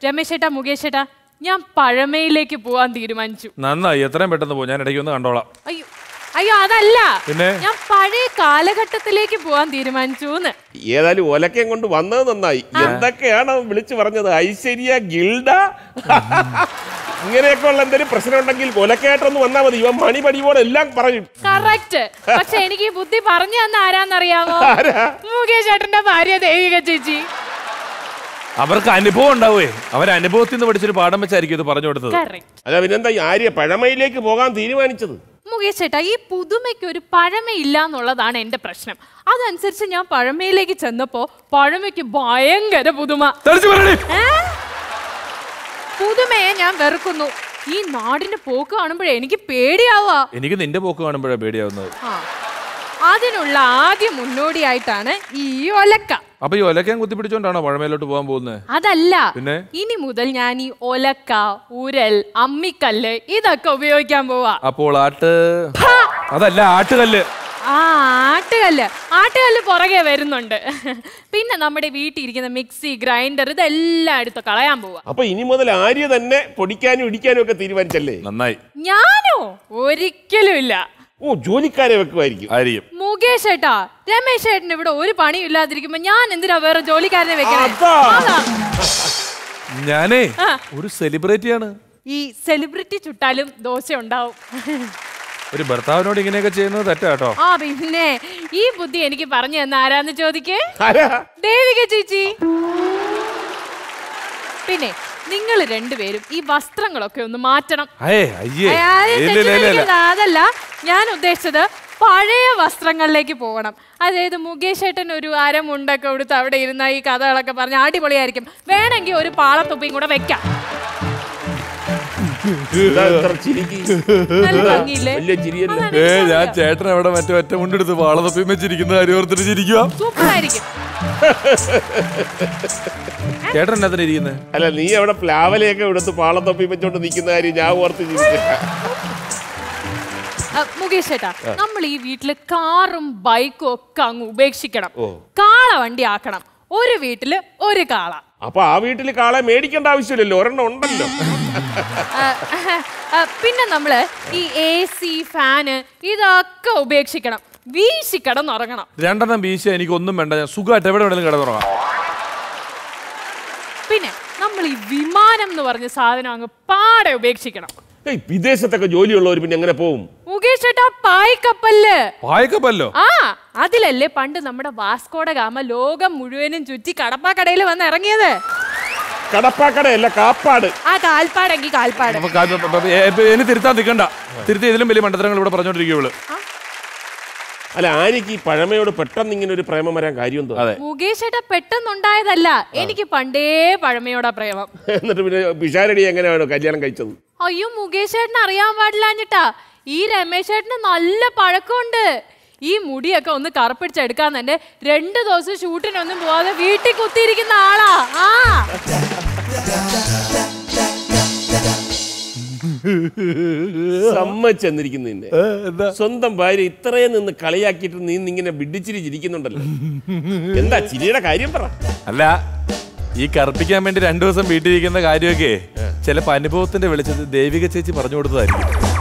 രമേശ് ഏട്ടാ മുകേഷ് ഏട്ടാ ഞാൻ പഴമയിലേക്ക് പോവാൻ തീരുമാനിച്ചു. നന്നായി എത്രയും പെട്ടെന്ന് പോകും ഞാൻ ഇടയ്ക്ക് ഒന്ന് കണ്ടോളാം. അയ്യോ അയ്യോ അതല്ല. പിന്നെ? ഞാൻ പഴയ കാലഘട്ടത്തിലേക്ക് പോവാൻ തീരുമാനിച്ചു എന്ന് ഏതായാലും ഒലക്കയും കൊണ്ട് വന്നത് നന്നായി. എന്തൊക്കെയാണ് അവൻ വിളിച്ചു പറഞ്ഞത്? ഐശ്വര്യ ഗിൽഡ? ഇങ്ങനെയൊക്കെ ഉള്ള എന്തെങ്കിലും പ്രശ്നം ഉണ്ടെങ്കിൽ ഒലക്കയായിട്ടൊന്ന് വന്നാൽ മതി. ഇവൻ മണി പടിയോടെ എല്ലാം പറയും. കറക്റ്റ് പക്ഷെ എനിക്ക് ഈ ബുദ്ധി പറഞ്ഞു തന്ന ആരാന്നറിയാമോ? ആരാ? മുകേഷ് ഏട്ടന്റെ ഭാര്യ ദേവിക ചേച്ചി. അവർക്ക് അനുഭവം ഉണ്ടാവേ അവർ അനുഭവത്തിൽ നിന്ന് പഠിച്ചൊരു പാഠം വെച്ചായിരിക്കും ഇത് പറഞ്ഞു കൊടുത്തത്. അല്ല പിന്നെന്താ ആര്യ പഴമയിലേക്ക് പോകാൻ തീരുമാനിച്ചത്? മുകേഷ് ചേട്ടാ ഈ പുതുമയ്ക്ക് ഒരു പഴമയില്ല എന്നുള്ളതാണ് എന്റെ പ്രശ്നം. അതനുസരിച്ച് ഞാൻ പഴമയിലേക്ക് ചെന്നപ്പോ പഴമയ്ക്ക് ഭയങ്കര പുതുമ. പുതുമയെ ഞാൻ വെറുക്കുന്നു. ഈ നാടിന്റെ പോക്ക് കാണുമ്പോഴേ എനിക്ക് പേടിയാവാ. എനിക്ക് നിന്റെ പോക്ക് കാണുമ്പോഴാണ് പേടിയാവുന്നത്. അതിനുള്ള ആദ്യ മുന്നോടിയായിട്ടാണ് ഈ ഒലക്ക. അപ്പൊ ഈ ഒലക്കയും കുത്തിപ്പിടിച്ചോണ്ടാണോ പഴമയിലോട്ട് പോകാൻ പോകുന്നത് അതല്ല. പിന്നെ? ഇനി മുതൽ ഞാൻ ഈ ഒലക്ക ഉരൽ അമ്മിക്കല്ല് ഇതൊക്കെ ഉപയോഗിക്കാൻ പോവാ. അപ്പോൾ ആട്ട്? അതല്ല ആട്ടുകല്ല്. ആ ആട്ടുകല്ല്. ആട്ടുകല്ല് പുറകെ വരുന്നുണ്ട്. പിന്നെ നമ്മുടെ വീട്ടിൽ ഇരിക്കുന്ന മിക്സി ഗ്രൈൻഡർ ഇതെല്ലാം എടുത്ത് കളയാൻ പോവാ. അപ്പൊ ഇനി മുതൽ ആര്യ തന്നെ പൊടിക്കാനും ഇടിക്കാനും ഒക്കെ തീരുമാനിച്ചല്ലേ? നന്നായി. ഞാനോ? ഒരിക്കലും ഇല്ല. ഓ ജോലിക്കാരെ വെക്കുമായിരിക്കും. ആയിരിക്കും. മുകേഷ് ഏട്ടാ രമേശ് ഏട്ടന് ഇവിടെ ഒരു പണിയും ഇല്ലാതിരിക്കുമ്പോ ഞാൻ എന്തിനാ വേറെ ജോലിക്കാരനെ വെക്കണം. ഞാനേ. ഒരു സെലിബ്രിറ്റിയാണ്. ഈ സെലിബ്രിറ്റി ചുട്ടാലും ദോശ ഉണ്ടാവും. ഒരു ഭർത്താവിനോട് ഇങ്ങനെയൊക്കെ ചെയ്യുന്നത് തെറ്റാട്ടോ ആ പിന്നെ ഈ ബുദ്ധി എനിക്ക് പറഞ്ഞു തന്ന ആരാന്ന് ചോദിക്കേ? ദേവിക ചേച്ചി. പിന്നെ നിങ്ങൾ രണ്ടുപേരും ഈ വസ്ത്രങ്ങളൊക്കെ ഒന്ന് മാറ്റണം. അതല്ല. ഞാൻ ഉദ്ദേശിച്ചത് പഴയ വസ്ത്രങ്ങളിലേക്ക് പോകണം. അതായത് മുകേഷ് ഏട്ടൻ ഒരു അരമുണ്ടൊക്കെ കൊടുത്ത് അവിടെ ഇരുന്ന ഈ കഥകളൊക്കെ പറഞ്ഞ് അടിപൊളിയായിരിക്കും. വേണമെങ്കിൽ ഒരു പാളത്തൊപ്പിയും കൂടെ വെക്കാം. ഏ ഞാൻ ചേട്ടൻ അവിടെ മറ്റേ ഒറ്റ മുണ്ടെടുത്ത് വാളതപ്പിയും വെച്ചിരിക്കുന്ന കാര്യം ഓർത്തിട്ട് ചിരിക്കുക സൂപ്പറായിരിക്കും. ചേട്ടൻ ഇരിക്കുന്നത് അല്ല നീ അവിടെ പ്ലാവലയൊക്കെ എടുത്ത് പാളത്തൊപ്പി വെച്ചോണ്ട് നിൽക്കുന്ന കാര്യം ഞാൻ ഓർത്ത് ചിരിക്കുക മുകേഷ് ചേട്ടാ നമ്മൾ ഈ വീട്ടിൽ കാറും ബൈക്കും ഒക്കെ അങ്ങ് ഉപേക്ഷിക്കണം. കാള വണ്ടി ആക്കണം. ഒരു വീട്ടിൽ ഒരു കാള. അപ്പൊ ആ വീട്ടിൽ കാളെ മേടിക്കേണ്ട ആവശ്യമില്ലല്ലോ ഒരെണ്ണം ഉണ്ടല്ലോ. പിന്നെ നമ്മൾ ഈ എ സി ഫാന് ഇതൊക്കെ ഉപേക്ഷിക്കണം. വീശി കിടന്നുറങ്ങണം. രണ്ടെണ്ണം വീശ എനിക്ക് ഒന്നും വേണ്ട. ഞാൻ സുഖമായിട്ട് എവിടെ വേണേലും കിടന്നുറങ്ങാം. പിന്നെ നമ്മൾ ഈ വിമാനം എന്ന് പറഞ്ഞ സാധനം അങ്ങ് പാടെ ഉപേക്ഷിക്കണം. ഏയ് വിദേശത്തൊക്കെ ജോലിയുള്ളവർ പിന്നെ എങ്ങനെ പോവും? മുകേഷ് ഏട്ടാ പായ്ക്കപ്പല്ല്. പായക്കപ്പല്ലോ? ആ അതിലല്ലേ പണ്ട് നമ്മുടെ വാസ്കോട ഗാമ ലോകം മുഴുവനും ചുറ്റി കടപ്പാക്കടയിൽ വന്ന് ഇറങ്ങിയത്? കടപ്പാക്കടയല്ല കാപ്പാട്. ആ കാൽപ്പാട്. തിരുത്താൻ നിൽക്കണ്ട തിരുത്തി ഇതിലും വലിയ ഇവിടെ അല്ല ആര്യക്ക് ഈ പഴമയോട് പെട്ടെന്ന് ഇങ്ങനെ ഒരു പ്രേമം വരാൻ കാര്യം എന്തോ? അതെ. മുകേഷ് ഏട്ടാ പെട്ടെന്നുണ്ടായതല്ല. എനിക്ക് പണ്ടേ പഴമയോടാ പ്രേമം. എന്നിട്ട് പിന്നെ പിഷാരടി എങ്ങനെയാണ് കല്യാണം കഴിച്ചത്? അയ്യോ മുകേഷ് ഏട്ടൻ അറിയാൻ പാടില്ലാഞ്ഞിട്ടാ ഈ രമേശ് ഏട്ടന് നല്ല പഴക്കമുണ്ട്. ഈ മുടിയൊക്കെ ഒന്ന് കറുപ്പിടിച്ചെടുക്കാൻ തന്നെ രണ്ട് ദിവസം ഷൂട്ടിനൊന്നും പോവാതെ വീട്ടിൽ കുത്തിയിരിക്കുന്ന ആളാ. ആ. സമ്മതിച്ചെന്നിരിക്കുന്നു നിന്നെ എന്താ? സ്വന്തം ഭാര്യ ഇത്രയും നിന്ന് കളിയാക്കിയിട്ട് നീ ഇങ്ങനെ ബിഡിച്ചിരിച്ചിരിക്കുന്നുണ്ടല്ലോ എന്താ ചിരിയുടെ കാര്യം പറ. അല്ല ഈ കറുപ്പിക്കാൻ വേണ്ടി രണ്ടു ദിവസം വീട്ടിലിരിക്കുന്ന കാര്യമൊക്കെ ചിലപ്പോ അനുഭവത്തിന്റെ വെളിച്ചത്തിൽ ദേവിക ചേച്ചി പറഞ്ഞു കൊടുത്തതായിരിക്കും.